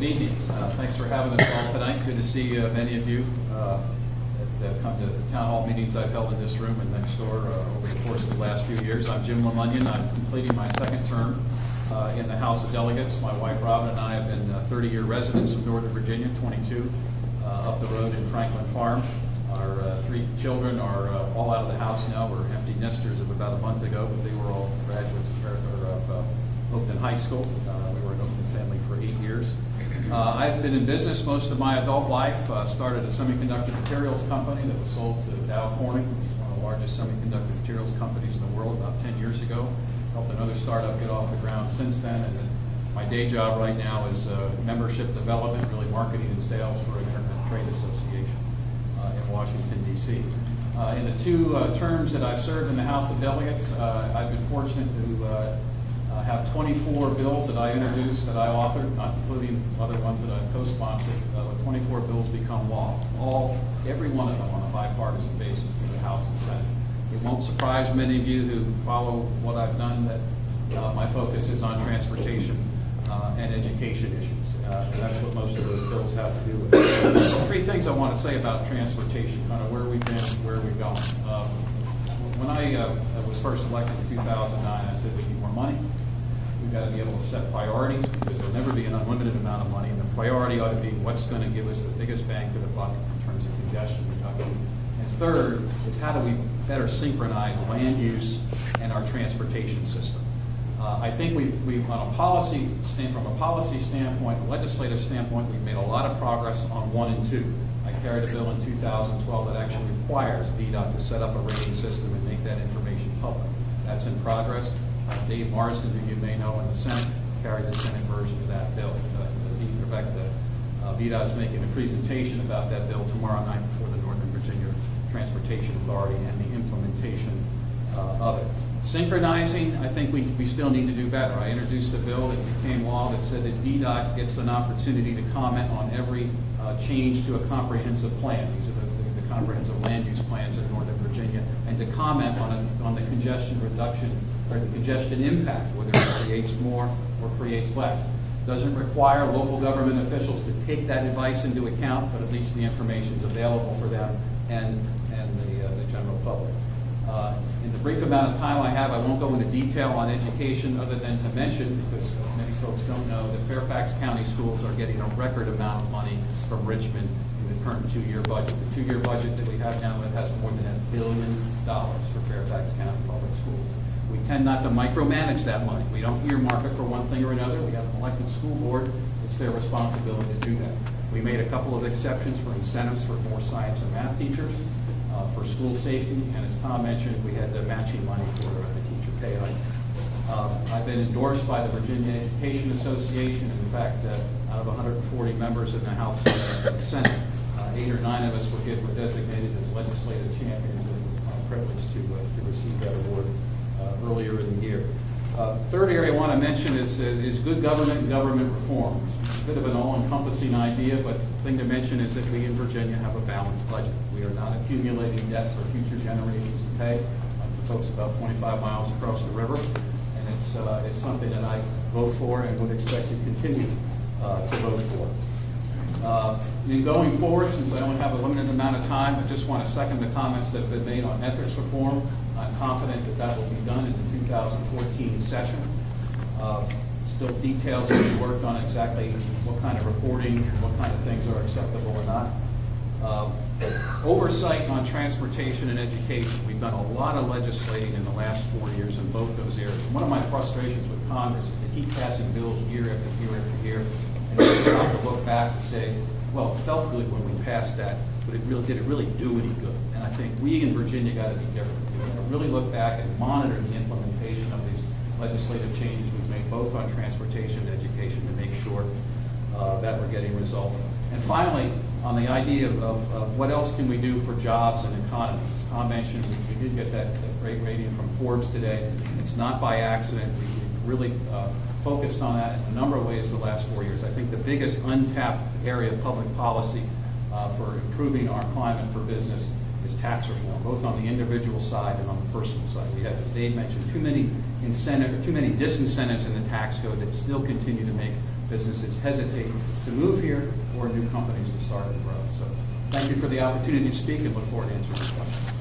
Good evening. Uh, Thanks for having us all tonight. Good to see uh, many of you uh, that uh, come to the town hall meetings I've held in this room and next door uh, over the course of the last few years. I'm Jim LeMunyon. I'm completing my second term uh, in the House of Delegates. My wife Robin and I have been uh, 30-year residents of Northern Virginia, 22 uh, up the road in Franklin Farm. Our three children are all out of the house now. We're empty nesters of about a month ago, but they were all graduates of, uh, High School. Uh, We were an Oakton family for eight years. Uh, I've been in business most of my adult life. Uh, Started a semiconductor materials company that was sold to Dow Corning, one of the largest semiconductor materials companies in the world, about 10 years ago. Helped another startup get off the ground since then. And my day job right now is uh, membership development, really marketing and sales for an Internet Trade Association uh, in Washington, D.C. Uh, In the two uh, terms that I've served in the House of Delegates, I've been fortunate to uh, uh, have 24 bills that I introduced, that I authored, not including other ones that I've co-sponsored. Uh, 24 bills become law, all, every one of them on a bipartisan basis through the House and Senate. It won't surprise many of you who follow what I've done that uh, my focus is on transportation uh, and education issues. Uh, and that's what most of those bills have to do with. Three things I want to say about transportation, kind of where we've been, where we're going. Um, When I uh, was first elected in 2009, I said we need more money. We've got to be able to set priorities because there'll never be an unlimited amount of money. And the priority ought to be what's going to give us the biggest bang for the buck in terms of congestion reduction. And third is how do we better synchronize land use and our transportation system. Uh, I think we've, we've, on a policy, stand, from a policy standpoint, a legislative standpoint, we've made a lot of progress on one and two. I carried a bill in 2012 that actually requires VDOT to set up a rating system and make that information public. That's in progress. Uh, Dave Marsden, who you may know in the Senate, carried the Senate version of that bill. Uh, In fact, the, uh, VDOT is making a presentation about that bill tomorrow night before the Northern Virginia Transportation Authority and the implementation uh, of it. Synchronizing, I think we, we still need to do better. I introduced a bill that became law that said that VDOT gets an opportunity to comment on every uh, change to a comprehensive plan. These are the comprehensive land use plans in Northern Virginia, and to comment on, a- on the congestion reduction, or the congestion impact, whether it creates more or creates less. Doesn't require local government officials to take that advice into account, but at least the information is available for them and, and the, uh, the general public. Uh, In the brief amount of time I have, I won't go into detail on education other than to mention, because many folks don't know, that Fairfax County schools are getting a record amount of money from Richmond in the current two-year budget. The two-year budget that we have now has more than a billion dollars for Fairfax County public schools. We tend not to micromanage that money. We don't earmark it for one thing or another. We have an elected school board. It's their responsibility to do that. We made a couple of exceptions for incentives for more science and math teachers uh, for school safety, and as Tom mentioned, we had the matching money for uh, the teacher pay hike. Um, I've been endorsed by the Virginia Education Association, in fact, uh, out of 140 members in the House uh, and Senate, uh, eight or nine of us were given- were designated as legislative champions, and it was my privilege to uh, to receive that award uh, earlier in the year. Uh, Third area I want to mention is, uh, is good government and government reform. It's bit of an all-encompassing idea, but the thing to mention is that we in Virginia have a balanced budget. We are not accumulating debt for future generations to pay, like the folks about 25 miles across the river. And it's, uh, it's something that I vote for and would expect to continue uh, to vote for. Uh, In going forward, since I only have a limited amount of time, I just want to second the comments that have been made on ethics reform. I'm confident that that will be done in the 2014 session. Uh, Still details to be worked on exactly what kind of reporting, what kind of things are acceptable or not. Uh, Oversight on transportation and education. We've done a lot of legislating in the last four years in both those areas. One of my frustrations with Congress is to keep passing bills year after year after year, and then stop to look back and say, well, it felt good when we passed that, but it really, did it really do any good? And I think we in Virginia got to be different. We've got to really look back and monitor the implementation legislative changes we've made, both on transportation and education, to make sure uh, that we're getting results. And finally, on the idea of, of, of what else can we do for jobs and economy. As Tom mentioned, we, we did get that, that great rating from Forbes today. It's not by accident. We, we really uh, focused on that in a number of ways the last four years. I think the biggest untapped area of public policy uh, for improving our climate for business is tax reform, both on the individual side and on the personal side. We have, as Dave mentioned, too many incentive, too many disincentives in the tax code that still continue to make businesses hesitate to move here or new companies to start and grow. So thank you for the opportunity to speak and look forward to answering your questions.